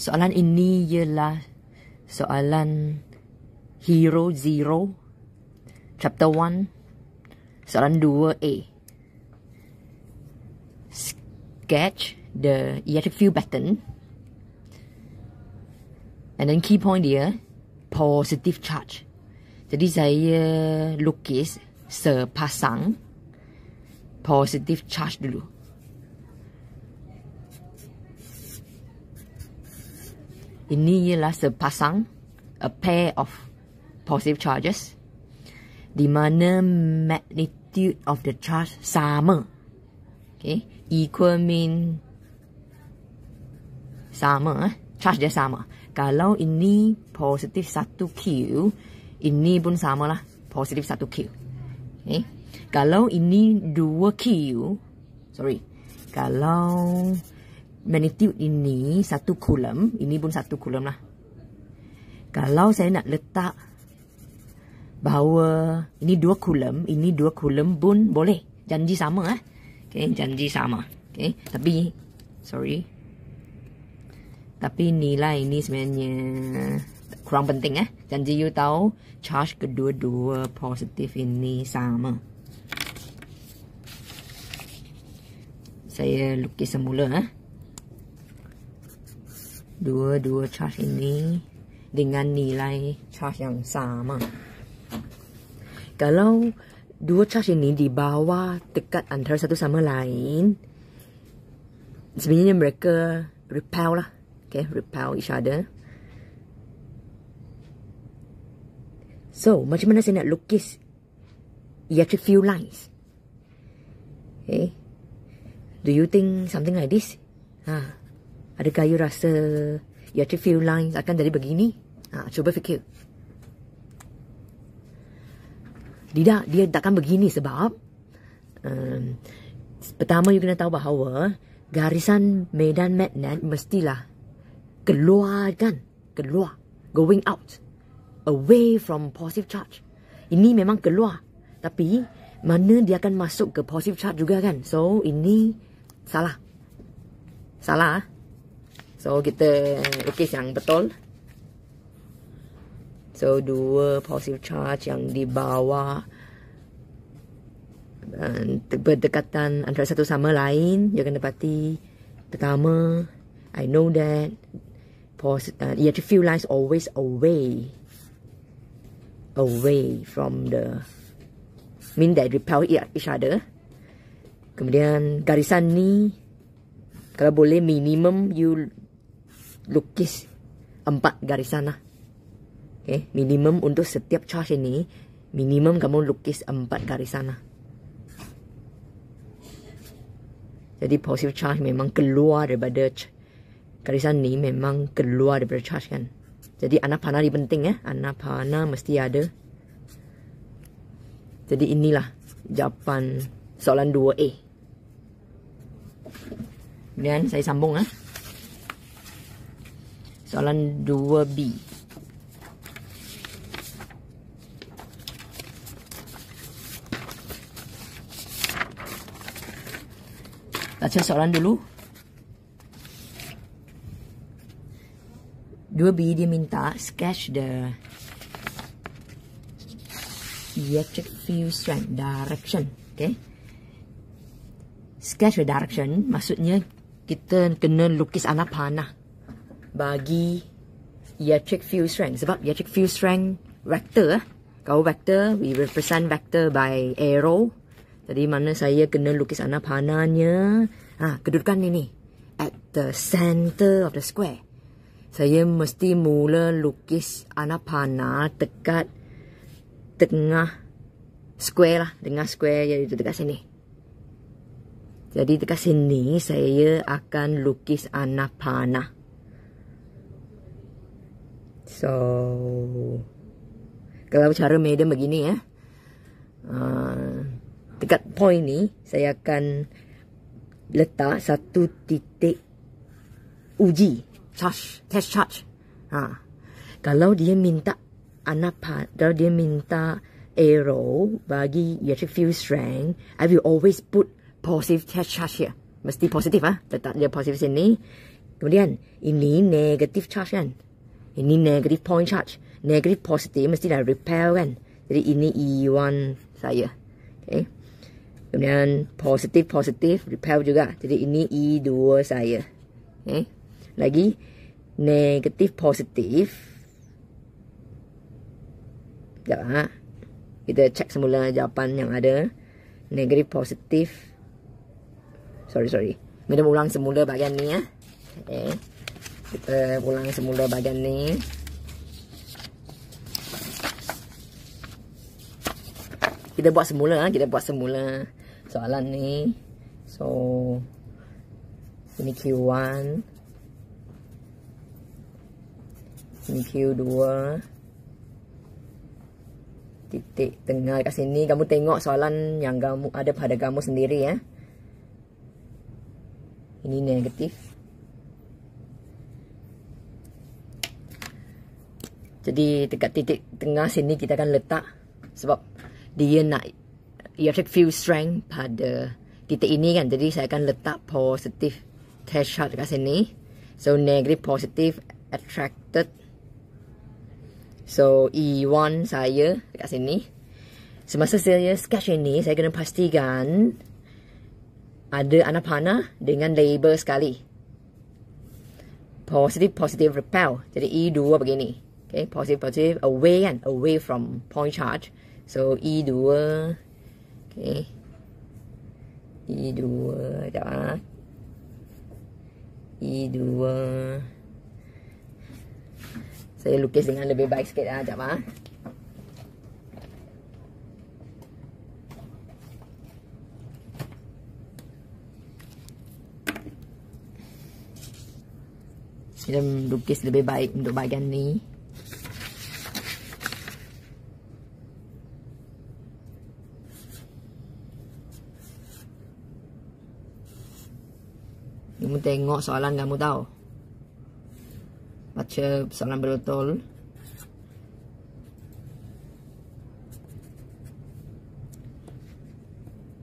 Soalan ini ialah soalan Hero Zero Chapter 1 Soalan 2A Sketch the electric field pattern and then key point dia positive charge. Jadi saya lukis sepasang positive charge dulu. Ini ialah sepasang a pair of positive charges di mana magnitude of the charge sama. Okay, equal mean sama eh. Charge dia sama. Kalau ini positif 1Q, ini pun samalah positif 1Q. Okay. Kalau ini 2Q, sorry. Kalau magnitude ini satu coulomb, ini pun satu coulomb lah. Kalau saya nak letak bahawa ini dua coulomb, ini dua coulomb pun boleh. Janji sama eh. Okay, janji sama. Okay, tapi sorry. Tapi nilai ini sebenarnya kurang penting eh. Janji you tahu charge kedua-dua positif ini sama. Saya lukis semula eh dua-dua charge ini dengan nilai charge yang sama. Kalau dua charge ini di bawah dekat antara satu sama lain, sebenarnya mereka repel lah. Okay, repel each other. So, macam mana saya nak lukis electric field lines? Okay. Do you think something like this? Ha. Adakah you rasa your field lines akan jadi begini? Ha, cuba fikir. Tidak, dia takkan begini sebab um, pertama you kena tahu bahawa garisan medan magnet mestilah keluar kan? Keluar. Going out. Away from positive charge. Ini memang keluar. Tapi mana dia akan masuk ke positive charge juga kan? So ini salah. Salah. So kita lukis yang betul. So dua positive charge yang di bawah berdekatan antara satu sama lain. Jangan dapati pertama, I know that positive, uh, electric field lines always away away from the mean that repel each other. Kemudian garisan ni kalau boleh minimum you lukis empat garisan lah. Okay, minimum untuk setiap charge ini, minimum kamu lukis empat garisan lah. Jadi positive charge memang keluar daripada garisan ni memang keluar daripada charge kan. Jadi anak panah ni penting eh. Anak panah mesti ada. Jadi inilah jawapan soalan 2A. Kemudian saya sambung eh. Soalan 2B. Baca soalan dulu. 2B dia minta sketch the electric field strength direction. Okay. Sketch the direction maksudnya kita kena lukis anak panah bagi electric field strength sebab electric field strength vector eh. Kalau vector, we represent vector by arrow. Jadi mana saya kena lukis anak panahnya. Ha, kedudukan ini. At the center of the square. Saya mesti mula lukis anak panah dekat tengah square lah. Tengah square iaitu dekat sini. Jadi dekat sini saya akan lukis anak panah. So kalau cara medium begini ya. Uh, dekat point ni saya akan letak satu titik uji charge test charge. Ha. Kalau dia minta anak kalau dia minta arrow bagi electric field strength, I will always put positive test charge here. Mesti positif ah. Ha? Letak dia positif sini. Kemudian ini negative charge kan. Ini negative point charge. Negative positive mesti dah repel kan. Jadi ini E1 saya. Okay. Kemudian positive positive repel juga. Jadi ini E2 saya. Okay. Lagi negative positive. Sekejap ha. Kita cek semula jawapan yang ada. Negative positive. Sorry sorry. Kita ulang semula bahagian ni ya. Okay. Kita ulang semula bahagian ni. Kita buat semula, kita buat semula soalan ni. So ini Q1. Ini Q2. Titik tengah kat sini kamu tengok soalan yang kamu ada pada kamu sendiri ya. Ini negatif. Jadi dekat titik tengah sini kita akan letak sebab dia nak electric field strength pada titik ini kan. Jadi saya akan letak positif test charge dekat sini. So negative positive attracted. So E1 saya dekat sini. Semasa saya sketch ini saya kena pastikan ada anak panah dengan label sekali. Positive positive repel. Jadi E2 begini. Okay, positive positive away kan, away from point charge. So E2 Okay. E2 Sekejap ha E2 Saya lukis dengan lebih baik sikit Sekejap ha Kita lukis lebih baik untuk bahagian ni Tengok soalan kamu tahu. Baca soalan betul.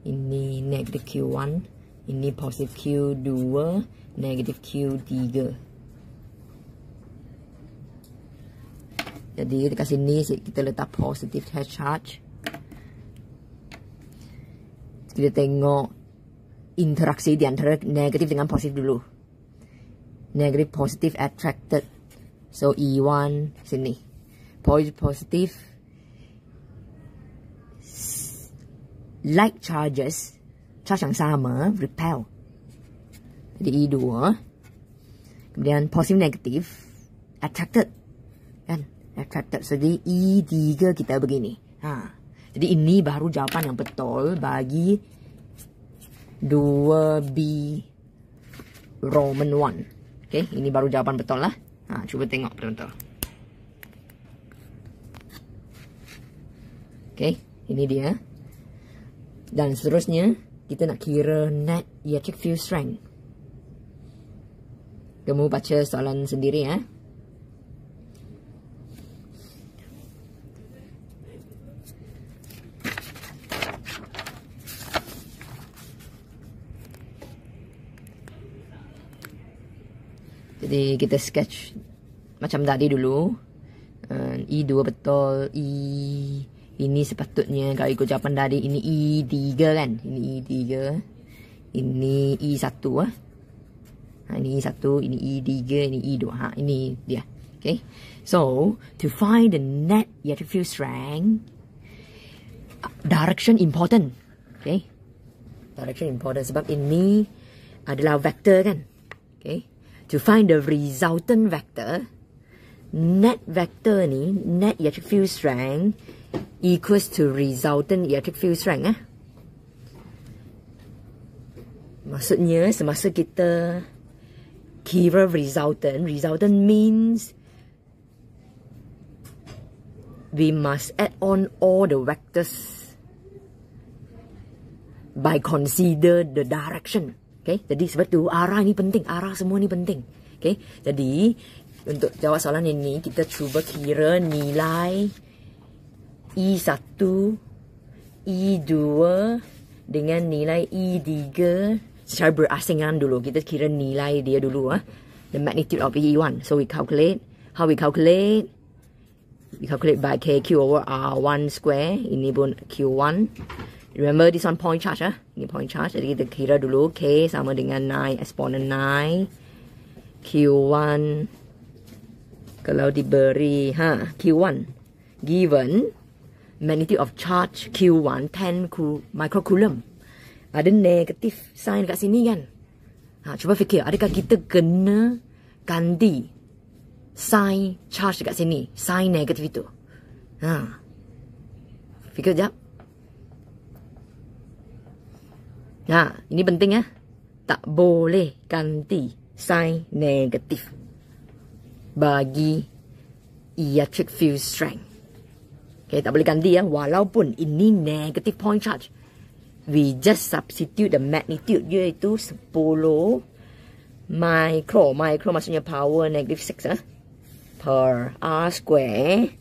Ini negative Q1. Ini positive Q2. Negative Q3. Jadi dekat sini kita letak positive charge. Kita tengok interaksi di antara negatif dengan positif dulu. Negatif positif attracted. So E1 sini. Positif like charges charge yang sama repel. Jadi E2 kemudian positif negatif attracted kan attracted. Jadi E3 kita begini. Ha. Jadi ini baru jawapan yang betul bagi 2B Roman 1. Okay, ini baru jawapan betul lah. Ha, cuba tengok betul-betul. Okay, ini dia. Dan seterusnya, kita nak kira net electric field strength. Kamu baca soalan sendiri ya. Eh? Jadi kita sketch macam tadi dulu. Uh, E2 betul. E ini sepatutnya kalau ikut jawapan tadi ini E3 kan. Ini E3. Ini E1 ah. Ha, ini E1, ini E3, ini E2. Ha, ini dia. Okay. So, to find the net electric field strength, direction important. Okay. Direction important sebab ini adalah vector kan. Okay to find the resultant vector, net vector ni, net electric field strength equals to resultant electric field strength. Eh? Maksudnya semasa kita kira resultant, resultant means we must add on all the vectors by consider the direction. Okay, jadi sebab tu arah ni penting. Arah semua ni penting. Okay, jadi untuk jawab soalan ini, kita cuba kira nilai E1, E2 dengan nilai E3 secara berasingan dulu. Kita kira nilai dia dulu. Ah. the magnitude of E1. So we calculate. How we calculate? We calculate by KQ over R1 square. Ini pun Q1. Remember this one point charge ah. Ini point charge. Jadi kita kira dulu K sama dengan 9 exponent 9. Q1 kalau diberi ha Q1 given magnitude of charge Q1 10 microcoulomb. Ada negatif sign dekat sini kan? Ha, cuba fikir, adakah kita kena ganti sign charge dekat sini? Sign negatif itu. Ha. Fikir sekejap. Ha, ini penting ya. Tak boleh ganti sign negatif bagi electric field strength. Okay, tak boleh ganti ya. Walaupun ini negative point charge we just substitute the magnitude iaitu 10 micro. Micro maksudnya power negative 6 eh? per r square.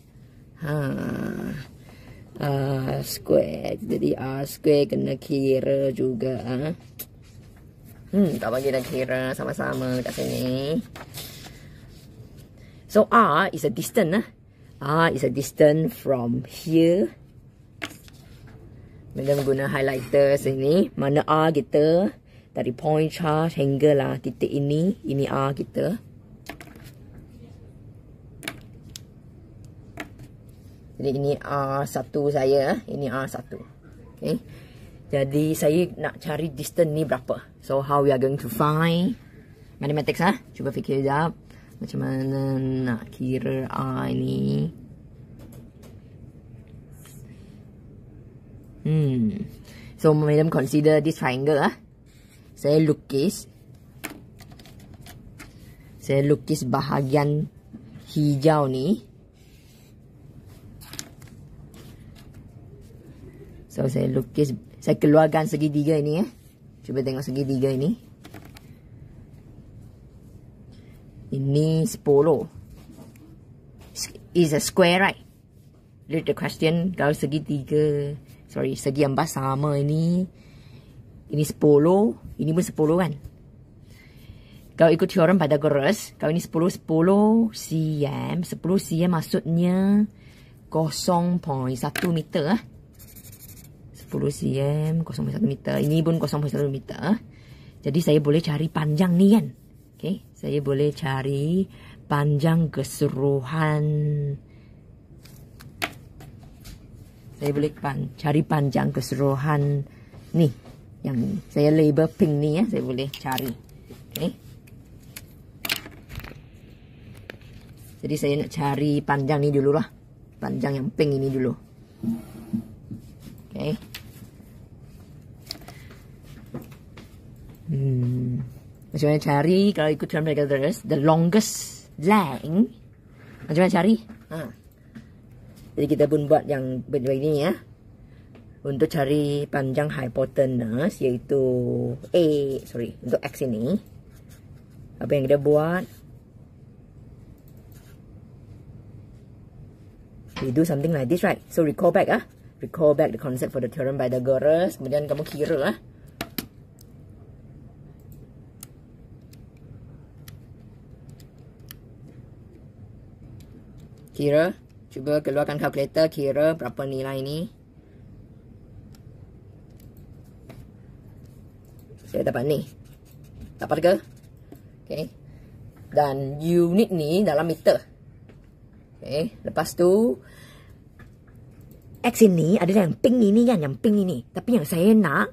Ha. R square. Jadi R square kena kira juga. Eh? Hmm, tak bagi nak kira sama-sama kat sini. So R is a distance. Eh? R is a distance from here Macam guna highlighter sini. Mana R kita. Dari point charge hinggalah titik ini. Ini R kita. Jadi ini R1 saya. Ini R1. Okay. Jadi saya nak cari distance ni berapa. So how we are going to find. Mathematics ha. Cuba fikir sekejap. Macam mana nak kira R ini. Hmm. So, madam consider this triangle ah. Saya lukis. Saya lukis bahagian hijau ni. So, saya lukis. Saya keluarkan segitiga ini eh. Cuba tengok segitiga ini. Ini 10. Is a square right? Read the question. Kalau segitiga sorry segi ambas sama ini ini 10 ini pun 10 kan kalau ikut teorem Pythagoras kalau ini 10 10 cm 10 cm maksudnya 0.1 meter 10 cm 0.1 meter. Ini pun 0.1 meter. Jadi saya boleh cari panjang ni kan? Okay, saya boleh cari panjang keseluruhan saya boleh pan, cari panjang keseluruhan ni yang saya label pink ni ya. Saya boleh cari. Okey. Jadi saya nak cari panjang ni dulu lah panjang yang pink ini dulu. Okey hmm macam mana cari kalau ikut term Pythagoras the longest length macam mana cari ha jadi kita pun buat yang begini ya. Untuk cari panjang hypotenuse iaitu A, sorry, untuk X ini. Apa yang kita buat? We do something like this, right? So recall back ah. Recall back the concept for the theorem by Pythagoras. Kemudian kamu kira ah. Kira. Cuba keluarkan kalkulator kira berapa nilai ni. Saya dapat ni. Dapat ke? Okay. Dan unit ni dalam meter. Okay. Lepas tu. X ini ada yang pink ini kan. Yang pink ini. Tapi yang saya nak.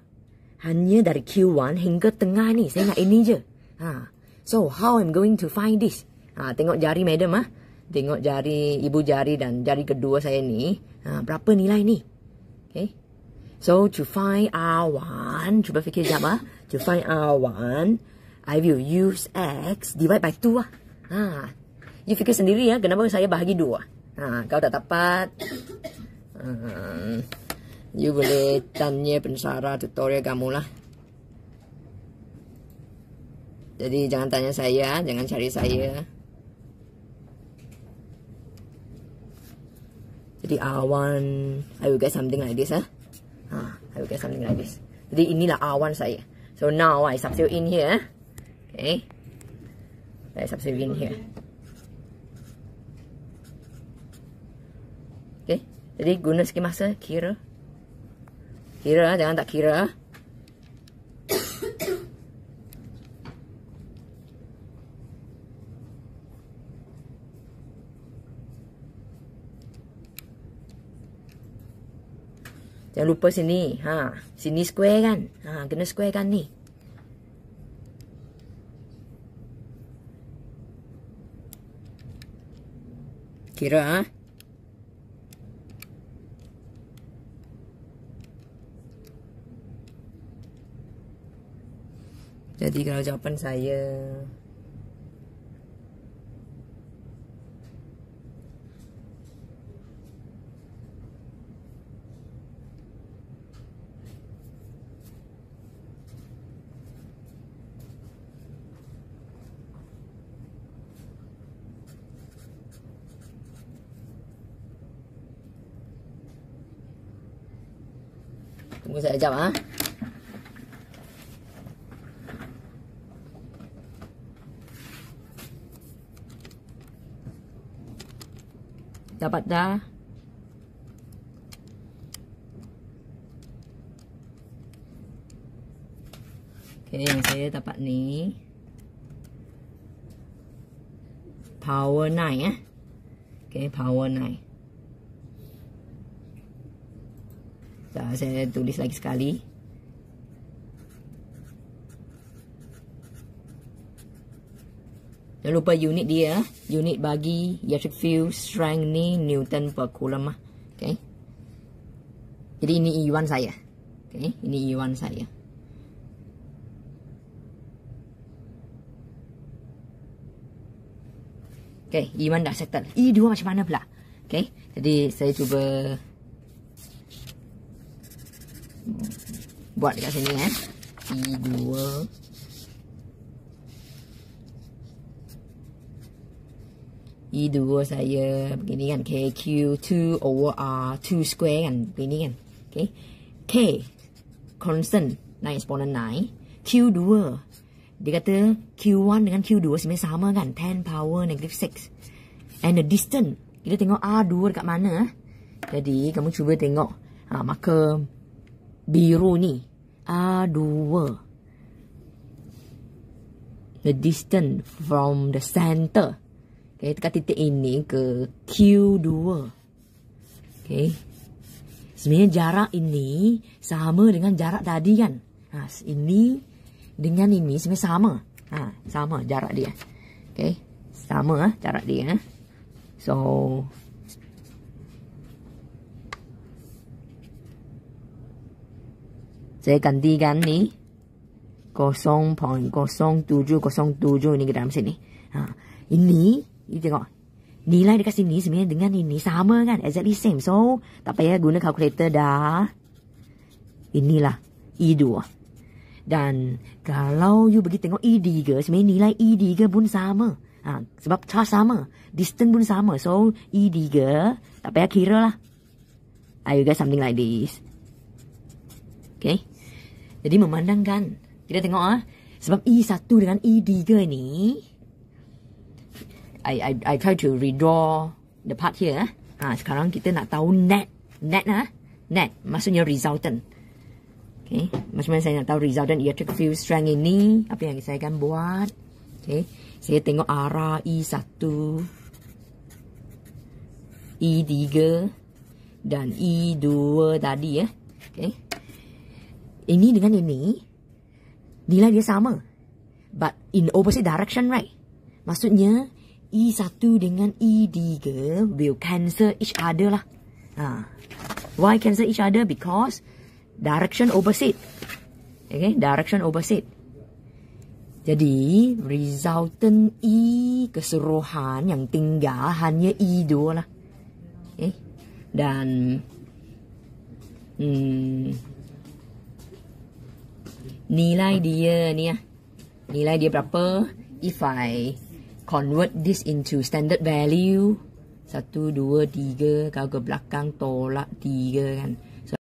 Hanya dari Q1 hingga tengah ni. Saya nak ini je. Ha. So how I'm going to find this? Ha, tengok jari madam ah. Ha? Tengok jari ibu jari dan jari kedua saya ni ha, berapa nilai ni? Okay. So to find r1 cuba fikir jap ah to find r1 i will use x divide by 2 ah. Ha. You fikir sendiri ya kenapa saya bahagi 2 ha kau tak dapat um, you boleh tanya pensara tutorial kamu lah. Jadi jangan tanya saya, jangan cari saya. Jadi R1 I will get something like this eh. Ha, I will get something like this. Jadi inilah R1 saya. So now I substitute in here. Okay. Saya subservient here. Okay. Jadi guna sikit masa kira. Kira jangan tak kira. Jangan lupa sini. Ha, sini square kan? Ha, kena square kan ni. Kira ha? Jadi kalau jawapan saya Tunggu saya jap ah. Dapat dah. Okay, yang saya dapat ni. Power 9 eh. Okay, power 9. Tak, saya tulis lagi sekali. Jangan lupa unit dia. Unit bagi electric field strength ni Newton per coulomb. Okay. Jadi ini E1 saya. Okay. Ini E1 saya. Okay. E1 dah settle. E2 macam mana pula? Okay. Jadi saya cuba buat dekat sini eh. E2 E2 saya. Begini kan KQ2 over R2 square kan. Begini kan. Okay. K. Constant. 9 exponent 9 Q2 dia kata Q1 dengan Q2 sebenarnya sama kan. 10 power negative 6 and the distance kita tengok R2 dekat mana eh? jadi kamu cuba tengok. Ha, maka biru ni. A2 the distance from the center. Okay dekat titik ini ke Q2 okay. Sebenarnya jarak ini sama dengan jarak tadi kan? Ha, ini dengan ini sebenarnya sama. Ha, sama jarak dia. Okay sama ha, jarak dia so Saya gantikan ni 0.0707 ni ke dalam sini. Ha. Ini, ini tengok. Nilai dekat sini sebenarnya dengan ini sama kan? Exactly same. So, tak payah guna calculator dah. Inilah E2. Dan kalau you pergi tengok E3, sebenarnya nilai E3 pun sama. Ha, sebab charge sama. Distance pun sama. So, E3, tak payah kira lah. I get something like this. Okay. Jadi memandangkan. Kita tengok ah. Sebab E1 dengan E3 ni. I, I, I try to redraw the part here. Ha, sekarang kita nak tahu net. Net ah. Net. Maksudnya resultant. Okay. Macam mana saya nak tahu resultant electric field strength ini. Apa yang saya akan buat. Okay. Saya tengok arah E1. E3. Dan E2 tadi ya. Okay ini dengan ini nilai dia sama. But in opposite direction, right? Maksudnya E1 dengan E3 will cancel each other lah. Ha. Why cancel each other? Because direction opposite. Okay, direction opposite. Jadi, resultant E keseluruhan yang tinggal hanya E2 lah. Okay. Dan, hmm, nilai dia ni ah. Nilai dia berapa? If I convert this into standard value. Satu, dua, tiga. Kalau ke belakang tolak tiga kan.